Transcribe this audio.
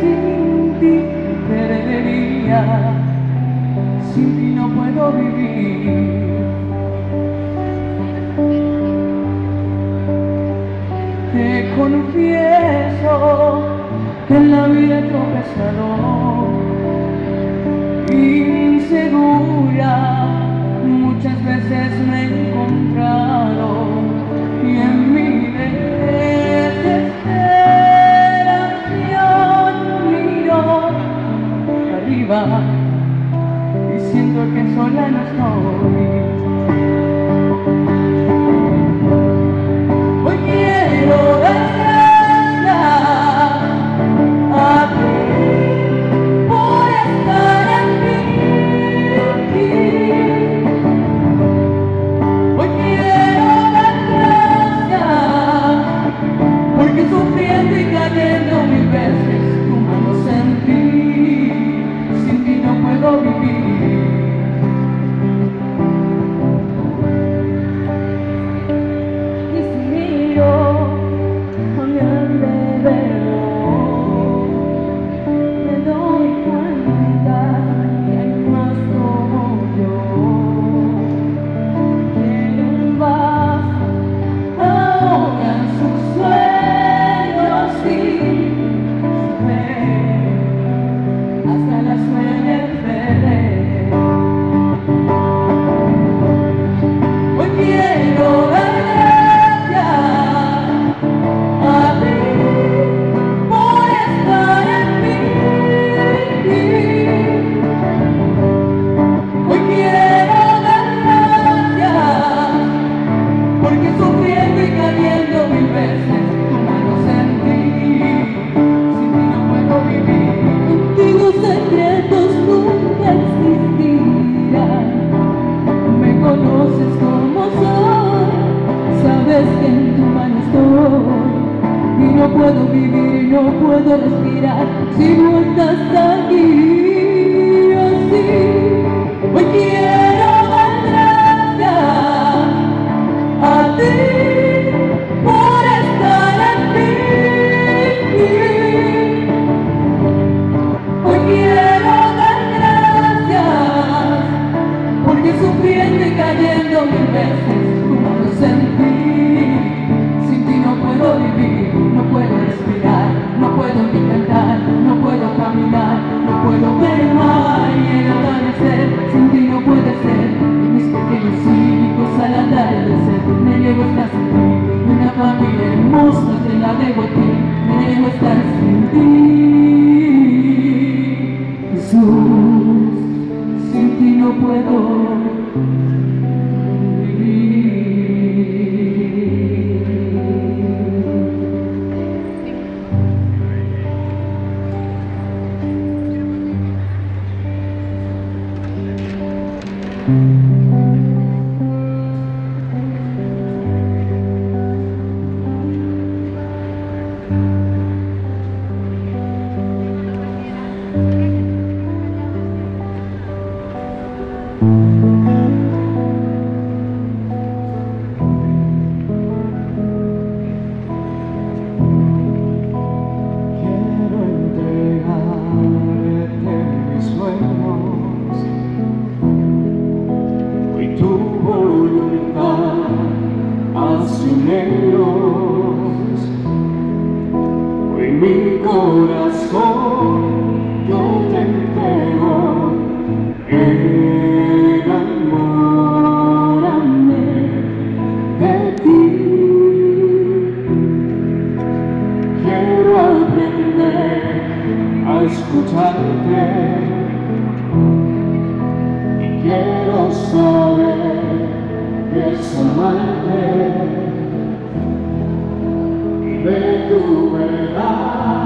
sin ti perdería, sin ti no puedo vivir. Te confieso que en la vida he tropezado, insegura, muchas veces me que sola That's my heaven. Sabes que en tu mano estoy. Y no puedo vivir, no puedo respirar si no estás aquí. Así, hoy quiero dar gracias a ti por estar aquí. Hoy quiero dar gracias porque sufriendo y cayendo mil veces Sin ti no puede ser, y mis pequeños cínicos al atardecer me niego a estar sin ti. Una familia hermosa te la debo a ti, me niego estar sin ti. Jesús, sin ti no puedo Quiero entregarle mis sueños, y tu voluntad ha sido en mi corazón. quiero saber que es amarte de tu verdad.